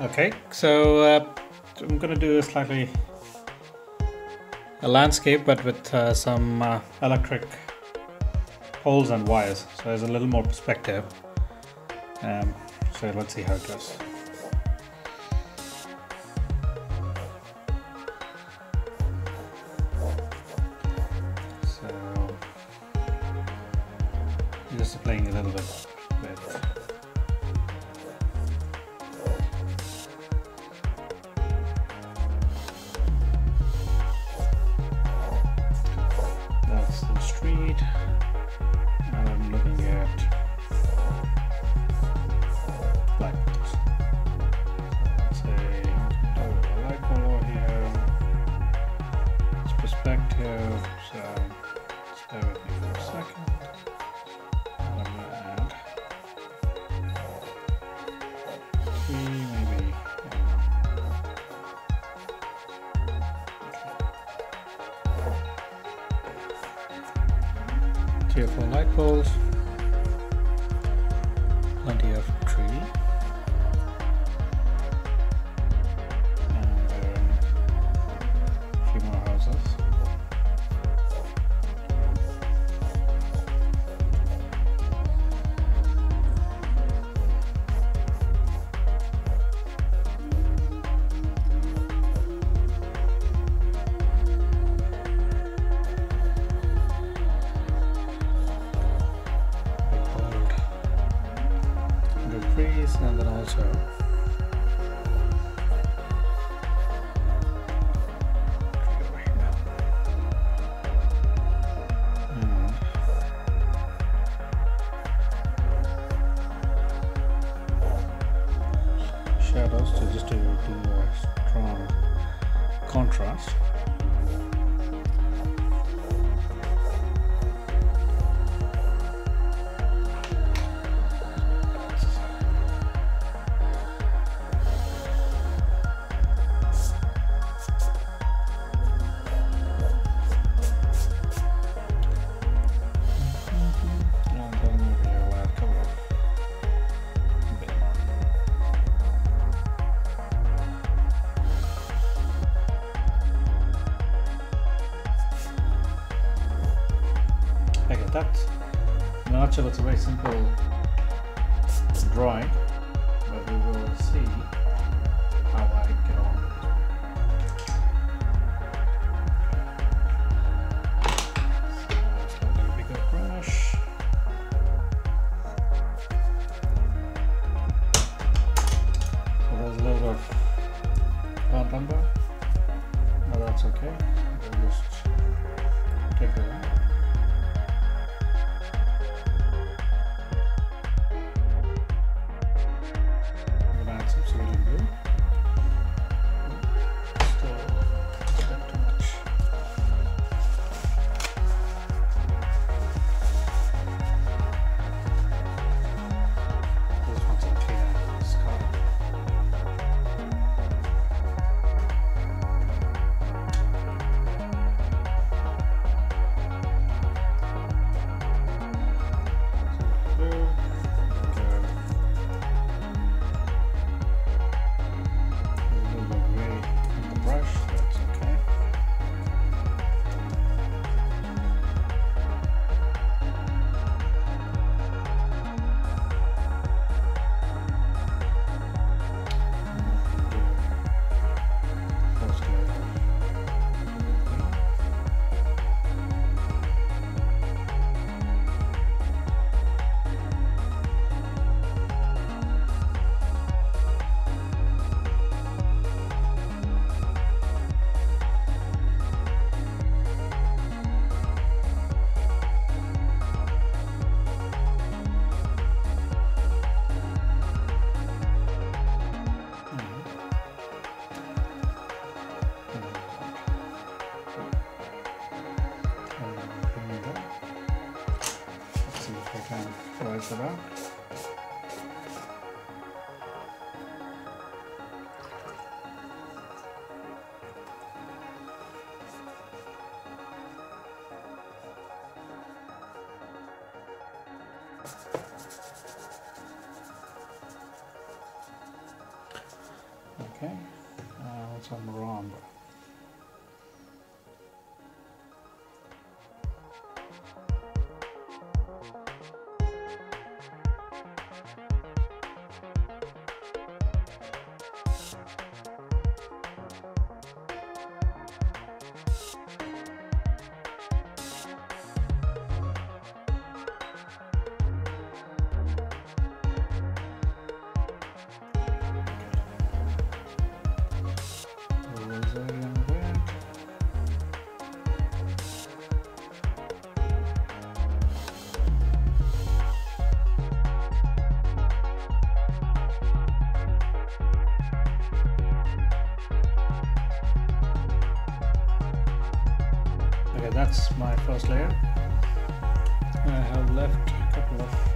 Okay, so uh, I'm gonna do a slightly a landscape, but with uh, some uh, electric poles and wires, so there's a little more perspective. Um, so let's see how it goes. poles. it's a very simple drawing Okay, uh, some romb. That's my first layer. I have left a couple of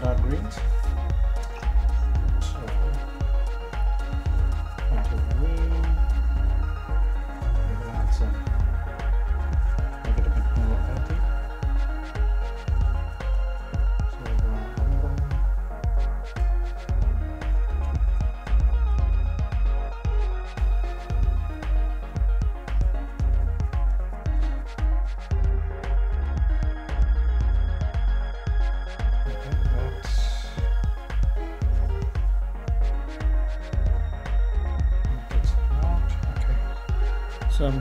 Get some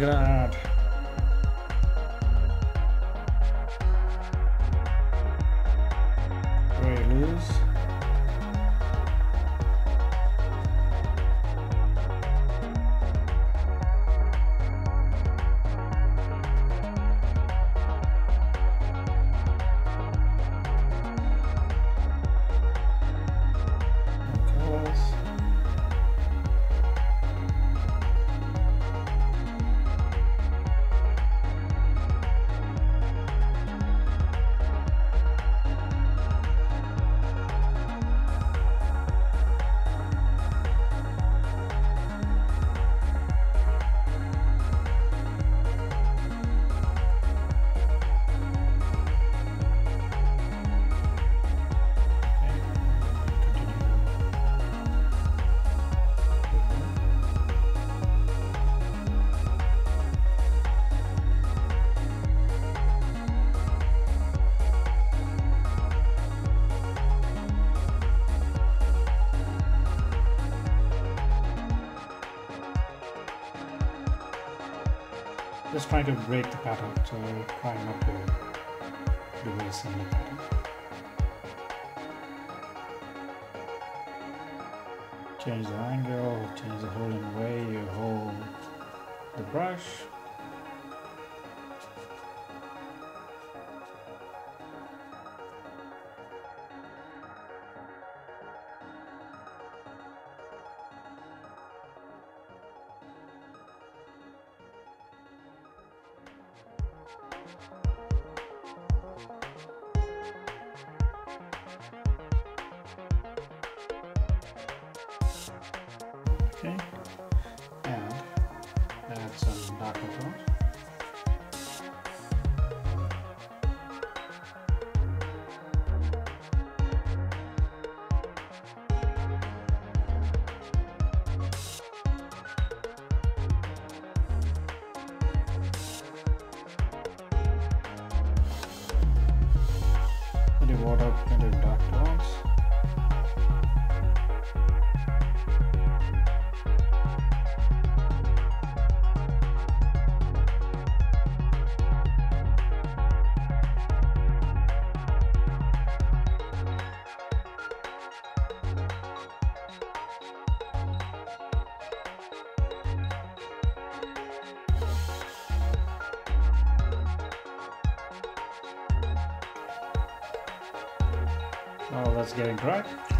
Okay. So I'm Just trying to break the pattern, so try not to do a similar pattern. Change the angle, change the whole in way you hold the brush. Out and do dark getting dry.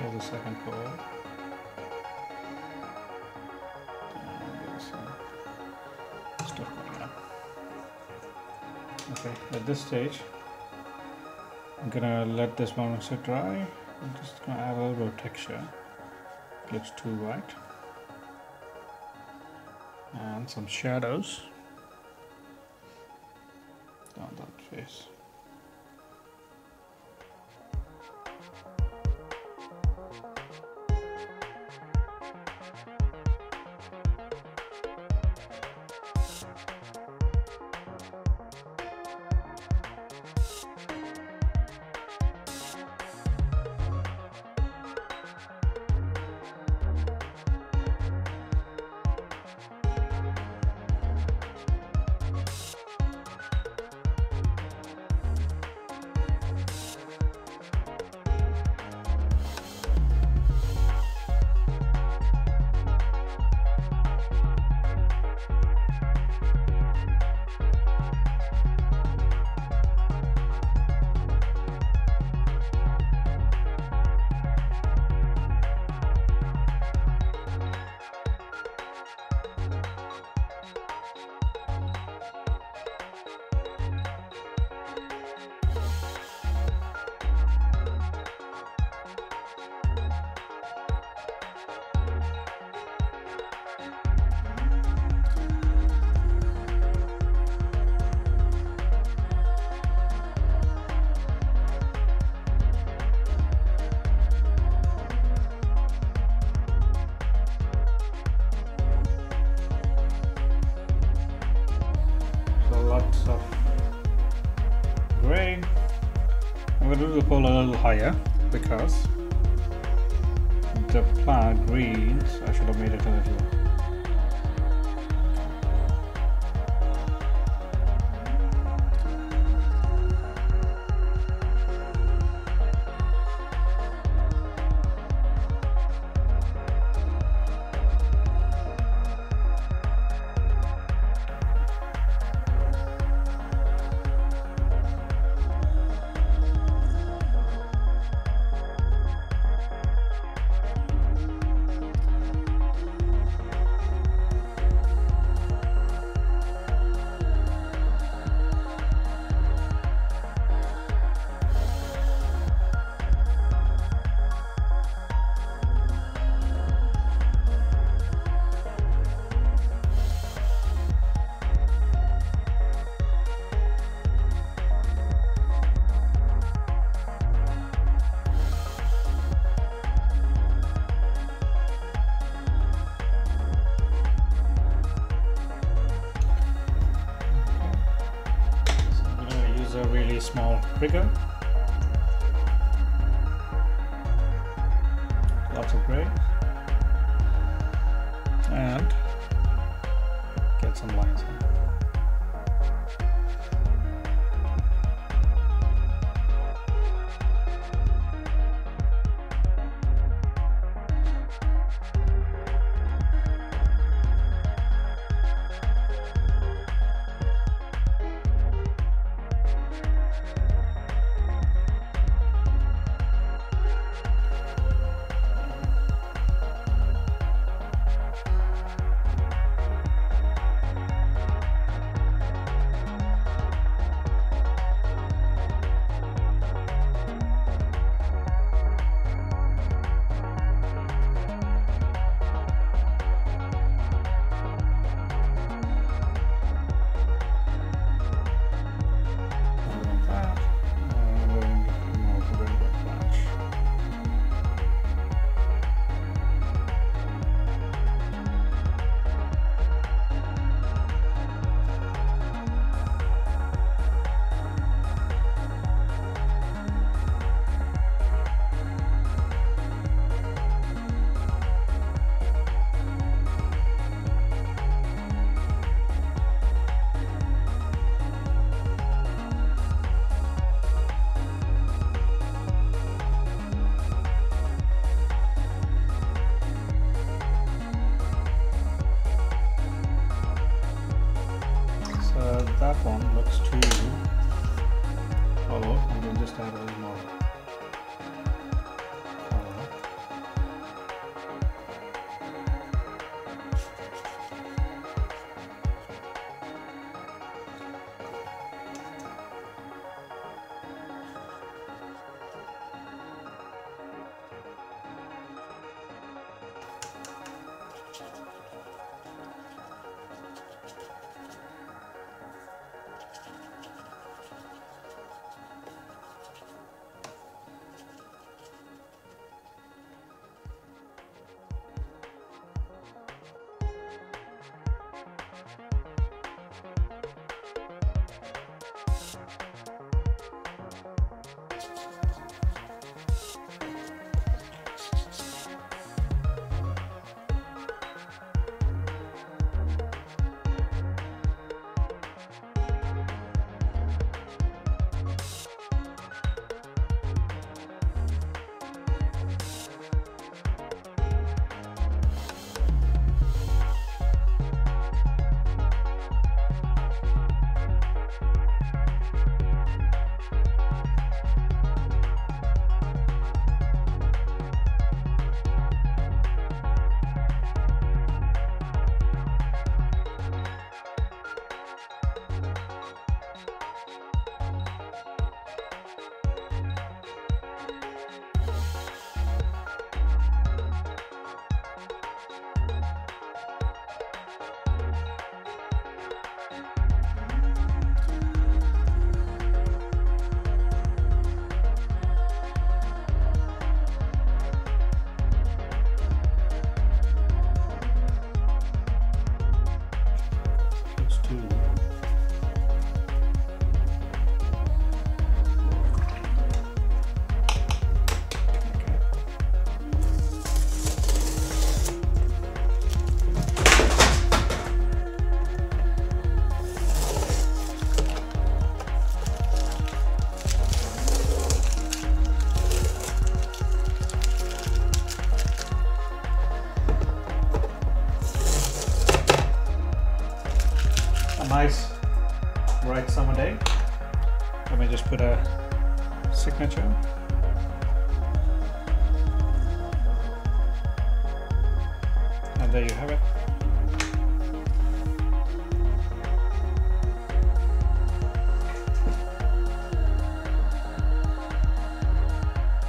The second on. Okay, at this stage, I'm gonna let this one sit dry. I'm just gonna add a little bit of texture. It Looks too white. And some shadows down that face. higher because the plug reads, I should have made it a little bigger cara, irmão.